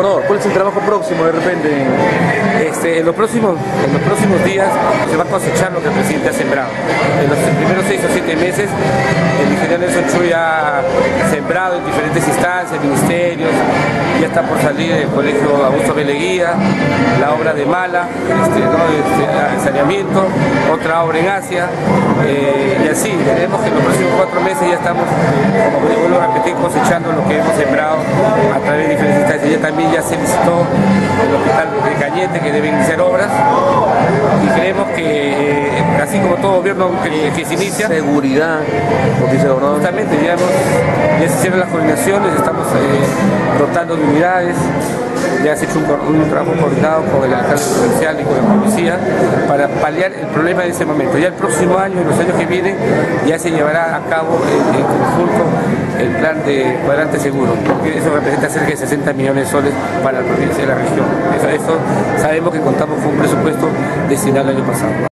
¿cuál es el trabajo próximo de repente? Este, en, los próximos, en los próximos días se va a cosechar lo que el presidente ha sembrado. En los primeros seis o siete meses, el ingeniero Nelson Chuy ha sembrado en diferentes instancias, ministerios, ya está por salir el colegio Augusto Beleguía, la obra de Mala, este, este, saneamiento, otra obra en Asia, eh, y así, veremos que en los próximos cuatro meses ya estamos, como vuelvo a repetir, cosechando lo que hemos sembrado también ya se visitó el hospital de Cañete, que deben iniciar obras, y creemos que, eh, así como todo gobierno que, se inicia, seguridad, justamente ya, ya se hicieron las coordinaciones, estamos eh, rotando de unidades, ya se ha hecho un, trabajo coordinado con el alcalde provincial y con la policía para paliar el problema de ese momento. Ya el próximo año, en los años que vienen, ya se llevará a cabo en, conjunto el plan de cuadrante seguro, porque eso representa cerca de 60 millones de soles para la provincia y la región. Eso, eso sabemos que contamos con un presupuesto destinado el año pasado.